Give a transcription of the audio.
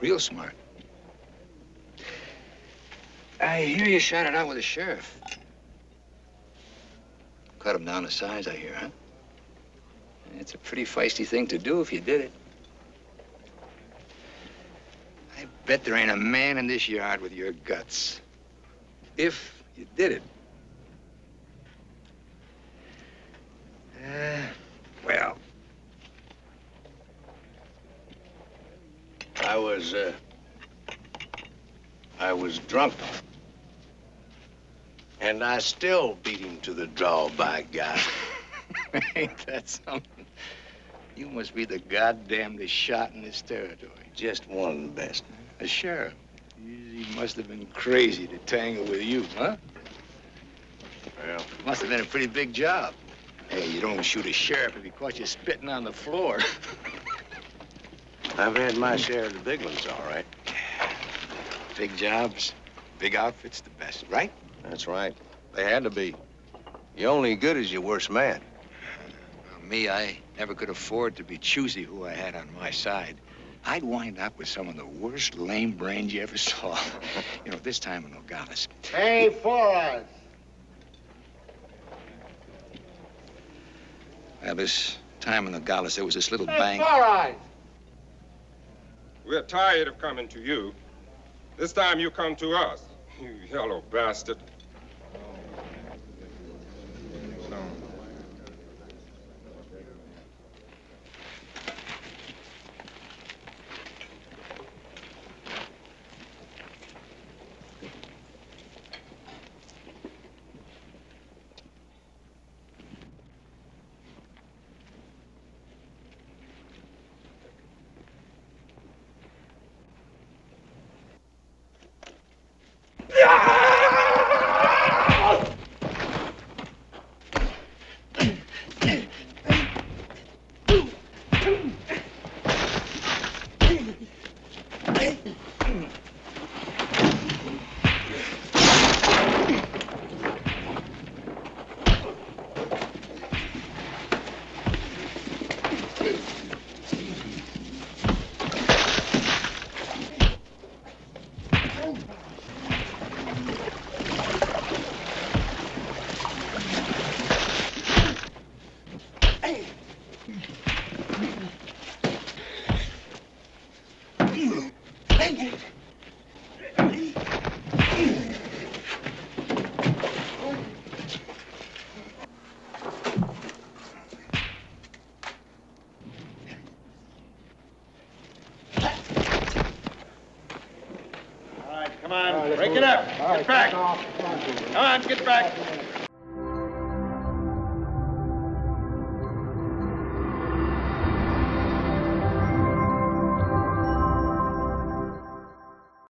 Real smart. I hear you shot it out with the sheriff. Cut him down to size, I hear, huh? It's a pretty feisty thing to do if you did it. I bet there ain't a man in this yard with your guts. If you did it. Uh, well, I was, uh, I was drunk. And I still beat him to the draw, by God. ain't that something? You must be the goddamnedest shot in this territory. Just one best. The sheriff. He must have been crazy to tangle with you, huh? Well, Must have been a pretty big job. Hey, you don't shoot a sheriff if he caught you spitting on the floor. I've had my share of the big ones, all right. big jobs, big outfits, the best, right? That's right. They had to be. You're only good as your worst man. Well, me, I never could afford to be choosy who I had on my side. I'd wind up with some of the worst lame brains you ever saw. you know, this time in Nogales. Hey, Four Eyes. Well, this time in Nogales, there was this little Hey, bank. Four Eyes. We're tired of coming to you. This time you come to us, you yellow bastard. All right, come on. Break it up. Get back. Come on, get back.